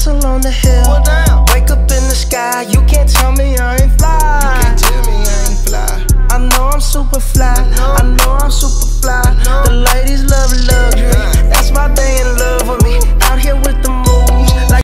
castle on the hill. Well, down. Wake up in the sky, you can't tell me I ain't fly. Can't tell me I ain't fly. I know I'm super fly.